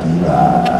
Yeah.